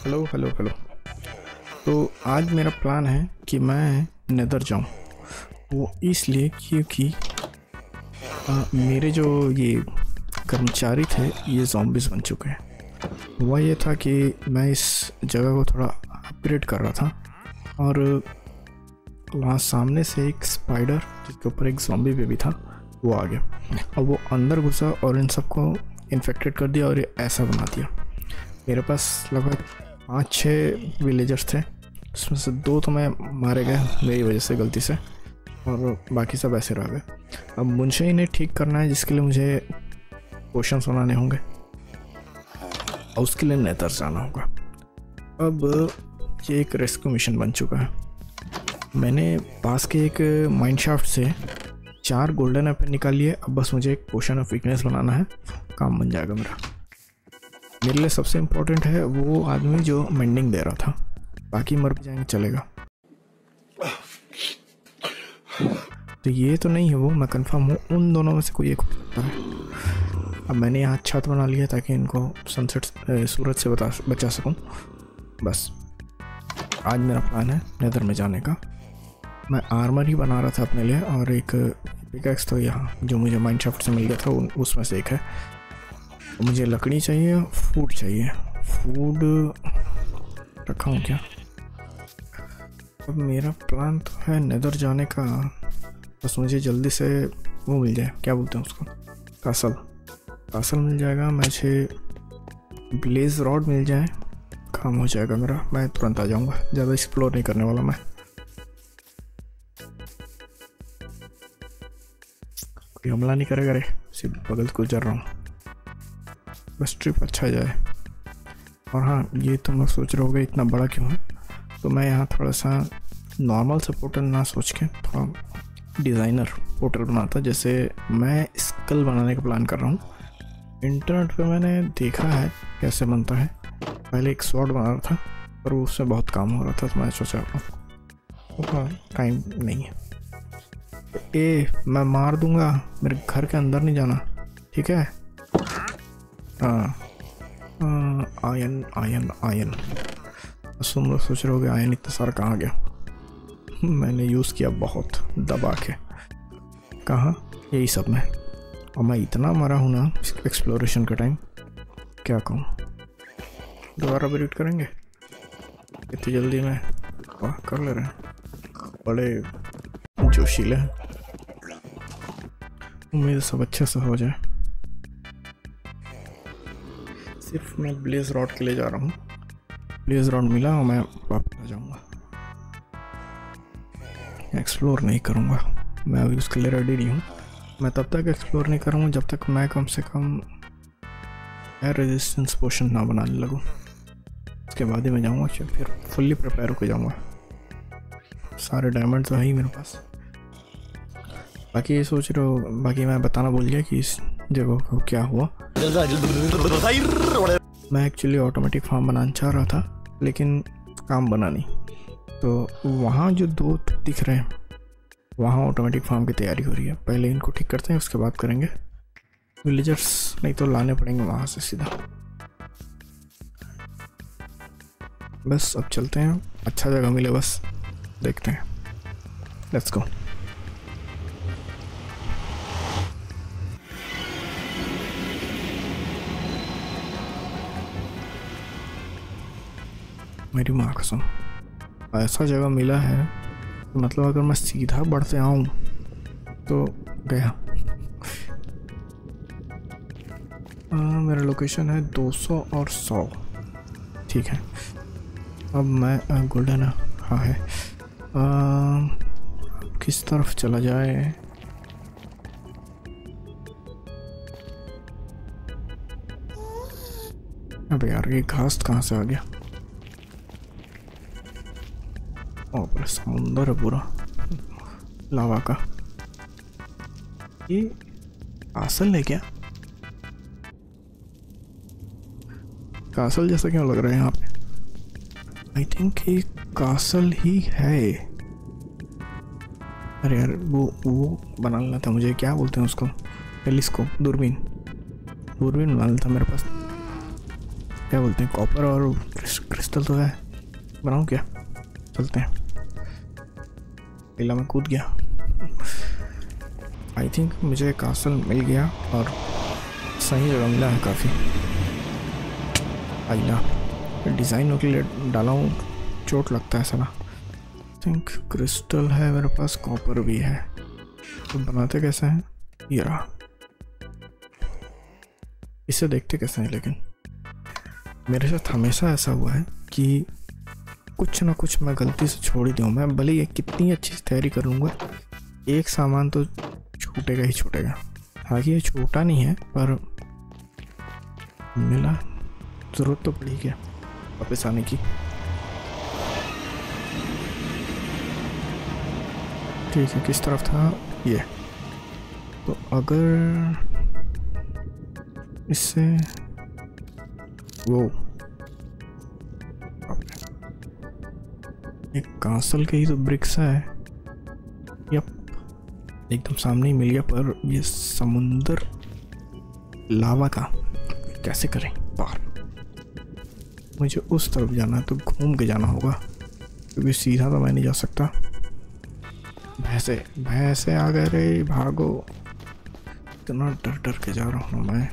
Hello hello hello तो आज मेरा प्लान है कि मैं नेदर जाऊँ। वो इसलिए क्योंकि आ, मेरे जो ये कर्मचारी थे ये जॉम्बिस बन चुके हैं। हुआ ये था कि मैं इस जगह को थोड़ा अपग्रेड कर रहा था और वहाँ सामने से एक स्पाइडर जिसके ऊपर एक जॉम्बी बेबी था वो आ गया। और वो अंदर घुसा और इन सबको इन्फेक्टेड कर दिया और ये ऐसा बना दिया। मेरे पास लगभग पाँच छः विलेजर्स थे। उसमें से दो तो मैं मारे गए मेरी वजह से, गलती से। और बाकी सब ऐसे रह गए। अब मुझे इन्हें ठीक करना है, जिसके लिए मुझे पोशन बनाने होंगे। और उसके लिए नेतर जाना होगा। अब ये एक रेस्क्यू मिशन बन चुका है। मैंने पास के एक माइंड शाफ्ट से चार गोल्डन एपल निकाल लिए। अब बस मुझे एक पोशन ऑफ़ वीकनेस बनाना है। काम बन जाएगा मेरा। मेरे लिए सबसे इम्पोर्टेंट है वो आदमी जो मेंडिंग दे रहा था। बाकी मर भी जाएँगे, चलेगा। तो ये तो नहीं है वो, मैं कंफर्म हूँ, उन दोनों में से कोई एक होता है। अब मैंने यहाँ छत बना लिया ताकि इनको सनसेट सूरज से बता, बचा सकूँ। बस। आज मेरा प्लान है नेदर में जाने का। मैं आर्मर ही बना रहा था अपने लिए और एक पिकैक्स तो यहाँ, जो मुझे माइंड से मिल गया था उसमें से एक है। मुझे लकड़ी चाहिए, फ़ूड चाहिए। फ़ूड रखा हूँ क्या? अब मेरा प्लान तो है नदर जाने का। बस मुझे जल्दी से वो मिल जाए। क्या बोलते हैं उसको? कासल कासल मिल जाएगा, मुझे ब्लेज रॉड मिल जाए। काम हो जाएगा मेरा। मैं तुरंत आ जाऊँगा। ज़्यादा एक्सप्लोर नहीं करने वाला मैं। कोई हमला नहीं करेगा रे। सिर्फ़ बगल को गुजर रहा हूँ। बस ट्रिप अच्छा जाए। और हाँ ये तुम लोग सोच रहे होगे इतना बड़ा क्यों है? तो मैं यहाँ थोड़ा सा नॉर्मल सा पोर्टल ना सोच के थोड़ा डिज़ाइनर पोर्टल बनाता। जैसे मैं स्कल बनाने का प्लान कर रहा हूँ। इंटरनेट पे मैंने देखा है कैसे बनता है। पहले एक स्वॉर्ड बना रहा था, पर उससे बहुत काम हो रहा था तो मैं सोचा टाइम नहीं है। ए, मैं मार दूँगा, मेरे घर के अंदर नहीं जाना, ठीक है? Ion ion ion. सुन सोच रहे हो आयन इतना सारा कहाँ गया? मैंने यूज़ किया बहुत, दबा के। कहाँ? यही सब में। और मैं इतना मरा हूँ ना एक्सप्लोरेशन का टाइम क्या कहूँ? दोबारा विज़िट करेंगे? इतनी जल्दी में वाह, कर ले रहे हैं। बड़े जोशीले हैं। उम्मीद सब अच्छे से हो जाए। सिर्फ़ मैं ब्लेज रॉड के लिए जा रहा हूँ। ब्लेज रॉड मिला और मैं वापस आ जाऊँगा। एक्सप्लोर नहीं करूँगा। मैं अभी उसके लिए रेडी नहीं हूँ। मैं तब तक एक्सप्लोर नहीं करूँगा जब तक मैं कम से कम एयर रेजिस्टेंस पोशन ना बनाने लगूँ। उसके बाद ही मैं जाऊँगा, फिर फुल्ली प्रिपेयर होकर जाऊँगा। सारे डायमंड तो है ही मेरे पास। बाकी ये सोच रहे हो, बाकी मैं बताना भूल गया कि इस को क्या हुआ। मैं एक्चुअली ऑटोमेटिक फार्म बनाना चाह रहा था, लेकिन काम बना नहीं। तो वहाँ जो दो दिख रहे हैं, वहाँ ऑटोमेटिक फार्म की तैयारी हो रही है। पहले इनको ठीक करते हैं, उसके बाद करेंगे। विलेजर्स नहीं तो लाने पड़ेंगे वहाँ से सीधा। बस अब चलते हैं। अच्छा जगह मिले बस। देखते हैं। लेट्स गो मेरी माँ कसम। ऐसा जगह मिला है तो मतलब अगर मैं सीधा बढ़ते आऊँ तो गया। आ, मेरा लोकेशन है 200 और 100 ठीक है। अब मैं गोल्डन हाँ है। आ, किस तरफ़ चला जाए? अब यार ये घास कहाँ से आ गया? और समुंदर है पूरा लावा का ये कासल है क्या कासल जैसा क्यों लग रहा है यहाँ पे आई थिंक ये कासल ही है अरे यार वो वो बना लेना था मुझे क्या बोलते हैं उसको टेलीस्कोप दूरबीन दूरबीन बना लेता मेरे पास क्या बोलते हैं कॉपर और क्रिस्टल तो है बनाऊँ क्या चलते हैं पहला मैं कूद गया। आई थिंक मुझे कासल मिल गया और सही जगह मिला है काफ़ी। आईला डिज़ाइन के लिए डाला हूँ। चोट लगता है साला। थिंक क्रिस्टल है, मेरे पास कॉपर भी है। तो बनाते कैसे हैं? ये रहा। इसे देखते कैसे हैं लेकिन? मेरे साथ हमेशा ऐसा हुआ है कि कुछ ना कुछ मैं गलती से छोड़ ही दूँ मैं भले ही कितनी अच्छी तैयारी करूँगा, एक सामान तो छूटेगा ही छूटेगा। हालाँकि ये छोटा नहीं है, पर मिला, ज़रूरत तो पड़ी क्या वापस आने की। ठीक है, किस तरफ़ था? ये। तो अगर इससे वो एक कांसल के ही तो ब्रिक्स है। यप एकदम सामने ही मिल गया पर ये समुंदर लावा का। कैसे करें? बाहर मुझे उस तरफ़ जाना है तो घूम के जाना होगा। क्योंकि सीधा तो मैं नहीं जा सकता। भैंसे भैंसे आ गए रे, भागो। इतना डर डर के जा रहा हूँ मैं।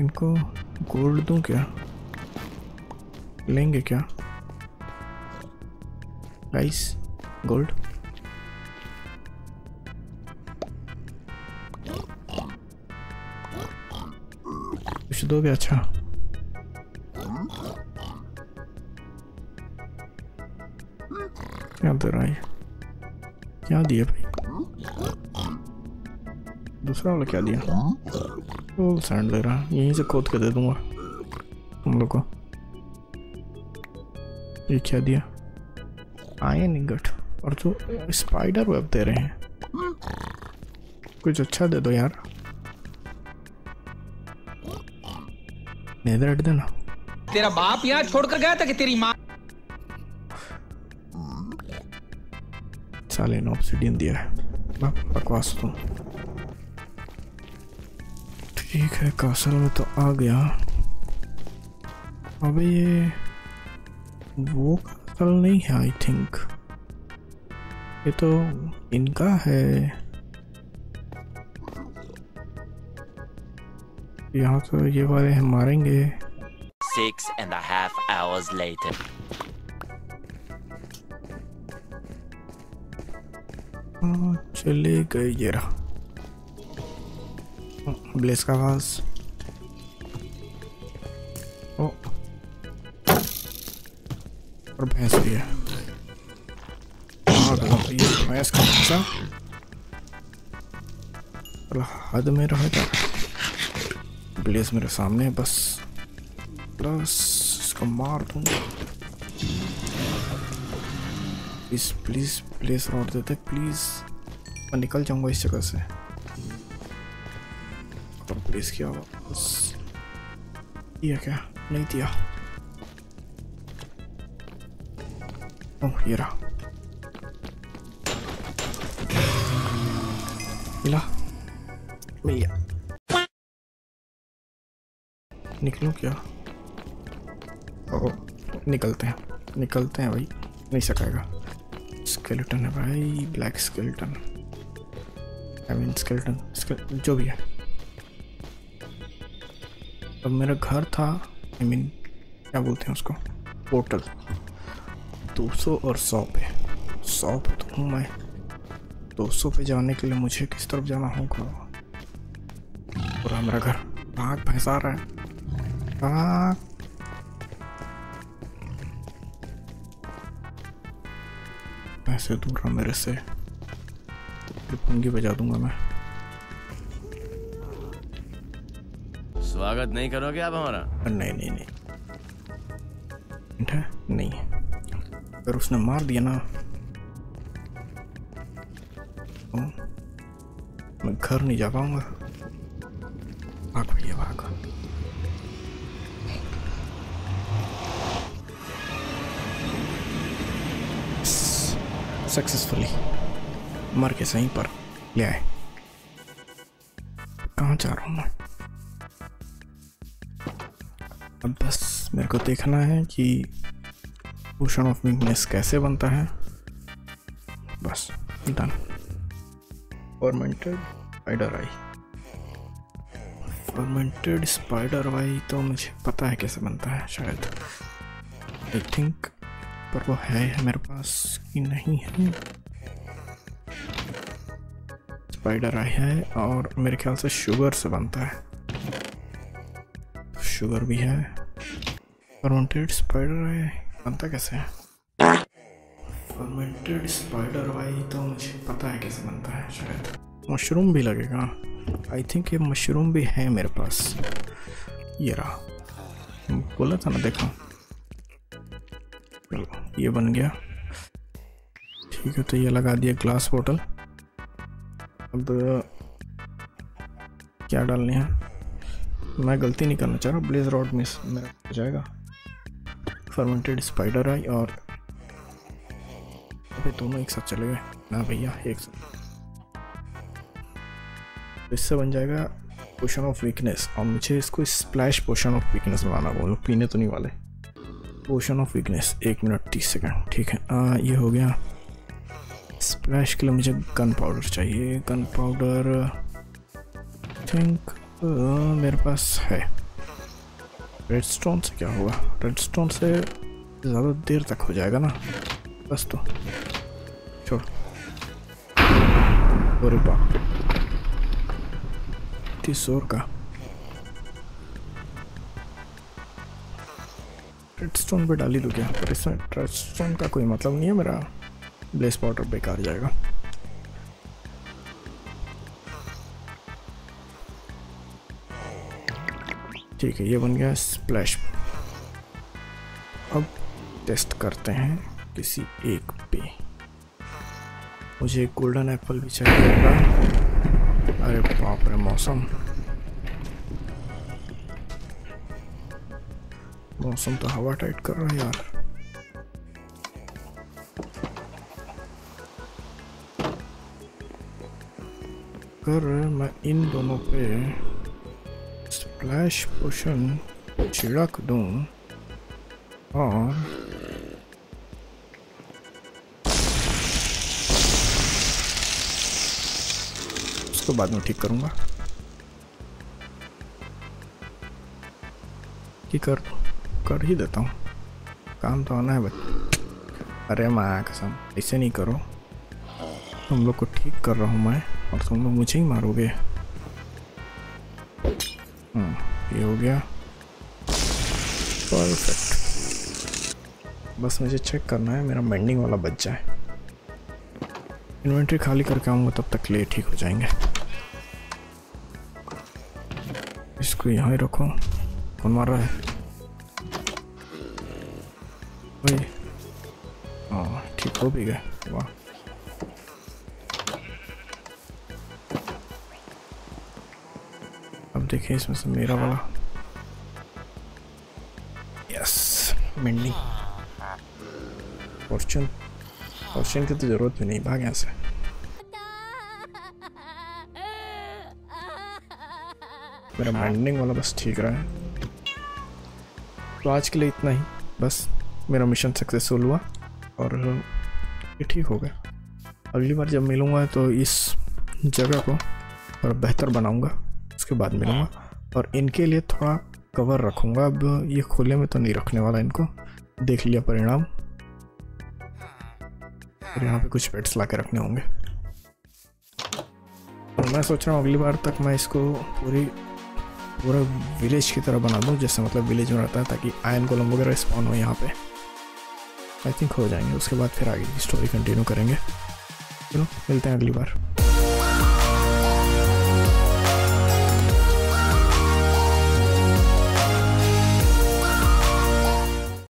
इनको गोल्ड दूँ क्या? लेंगे क्या? राइस गोल्ड कुछ दोगे अच्छा। क्या दे रहा है? क्या दिया भाई? दूसरा वाला क्या दिया? सैंड दे रहा यहीं से खोद के दे दूँगा। तुम लोग को। ये क्या दिया? आयन इंगट और जो स्पाइडर वेब दे रहे हैं। कुछ अच्छा दे दो यार। नेदर हट देना तेरा बाप यहाँ छोड़कर गया था कि तेरी माँ? साले ने ऑब्सिडियन दिया है। बक- बकवास तो। ठीक है कासल में तो आ गया। अबे ये वो कल नहीं है आई थिंक ये तो इनका है। यहाँ तो ये वाले हम मारेंगे। Six and a half hours later. हाँ, चले गए ये रहा। ब्लेस का आवाज़। अरे हद में रहेगा ब्लेस मेरे सामने है, बस। बस इसको मार दूँगा। प्लीज़ प्लीज़ प्लीज़ रोड देते प्लीज़ मैं निकल जाऊँगा इस जगह से। और प्लीज़ क्या बस। दिया क्या? नहीं दिया। ओह, ये रहा। मिला। मिल गया। निकलूं क्या? ओह निकलते हैं। निकलते हैं भाई। नहीं सकाएगा स्केलेटन है भाई। Black skeleton. I mean skeleton जो भी है। अब मेरा घर था आई I मीन mean, क्या बोलते हैं उसको? पोर्टल 200 और 100 पे। 100 पे तो मैं। 200 पे जाने के लिए मुझे किस तरफ़ जाना होगा? पूरा मेरा घर भाग भैंसा रहा है। भाग ऐसे दूर रहा मेरे से। फिर बजा दूँगा मैं। स्वागत नहीं करोगे आप हमारा? नहीं नहीं नहीं। है? नहीं। अगर उसने मार दिया ना घर नहीं जा पाऊँगा भाग भैया भाग सक्सेसफुली मर के सही पर ले आए। कहाँ जा रहा हूँ मैं? अब बस मेरे को देखना है कि पोशन ऑफ़ वीकनेस कैसे बनता है। बस done fermented spider eye fermented spider eye तो मुझे पता है कैसे बनता है शायद। आई थिंक पर वो है, मेरे पास कि नहीं है। स्पाइडर आई है और मेरे ख्याल से शुगर से बनता है। शुगर भी है। फर्मेंटेड स्पाइडर आई बनता कैसे है? फर्मेंटेड स्पाइडर आई तो मुझे पता है कैसे बनता है शायद। मशरूम भी लगेगा। आई थिंक ये मशरूम भी है मेरे पास। ये रहा। बोला था ना, देखो। चलो, ये बन गया। ठीक है तो ये लगा दिया ग्लास बोतल अब, क्या डालनी है? मैं गलती नहीं करना चाह रहा। ब्लेज रॉड मिस मेरा हो जाएगा। फर्मेंटेड स्पाइडर आई और अभी दोनों एक साथ चले गए। ना भैया, एक साथ। इससे बन जाएगा पोशन ऑफ़ वीकनेस और मुझे इसको स्प्लैश पोशन ऑफ़ वीकनेस बनाना बोलो पीने तो नहीं वाले। पोशन ऑफ़ वीकनेस एक मिनट तीस सेकंड ठीक है। आ, ये हो गया। स्प्लैश के लिए मुझे गन पाउडर चाहिए। गन पाउडर थिंक मेरे पास है। रेड स्टोन से क्या होगा? रेड स्टोन से ज़्यादा देर तक हो जाएगा ना? बस तो। छोड़। अरे बाप तीस और का रेड स्टोन पे डाली दो क्या पर इसमें रेड स्टोन का कोई मतलब नहीं है, मेरा ब्लेस पाउडर बेकार जाएगा। ठीक है, ये बन गया स्प्लैश अब टेस्ट करते हैं किसी एक पे। मुझे गोल्डन एप्पल भी चाहिए होगा। अरे बाप रे, मौसम। मौसम तो हवा टाइट कर रहा है यार। अगर मैं इन दोनों पे स्प्लैश पोशन छिड़क दूँ और उसको बाद में ठीक करूँगा। कि कर कर ही देता हूँ। काम तो आना है बच अरे माँ कसम ऐसे नहीं करो। तुम लोग को ठीक कर रहा हूँ मैं और तुम लोग मुझे ही मारोगे। हम्म, ये हो गया। परफेक्ट बस मुझे चेक करना है मेरा मेंडिंग वाला बच जाए। इन्वेंट्री खाली करके आऊँगा तब तक ले ठीक हो जाएँगे। इसको यहाँ ही रखो कौन मार रहा है ठीक हो भी गए वाह अब देखिए इसमें से मेरा वाला यस मेंडिंग फॉर्चून फॉर्चून की तो ज़रूरत भी नहीं भाग यहाँ से मेरा माइंडिंग वाला बस ठीक रहा है। तो आज के लिए इतना ही। बस मेरा मिशन सक्सेसफुल हुआ और ये ठीक हो गया। अगली बार जब मिलूँगा तो इस जगह को और बेहतर बनाऊँगा उसके बाद मिलूँगा। और इनके लिए थोड़ा कवर रखूँगा। अब ये खुले में तो नहीं रखने वाला इनको। देख लिया परिणाम। और यहाँ पे कुछ पेट्स ला के रखने होंगे। और मैं सोच रहा हूँ अगली बार तक मैं इसको पूरी पूरा विलेज की तरह बना दूँ, जैसे मतलब विलेज में रहता है, ताकि आयन कोलम वगैरह स्पॉन हो यहाँ पे। आई थिंक हो जाएँगे, उसके बाद फिर आगे की स्टोरी कंटिन्यू करेंगे। चलो, मिलते हैं अगली बार।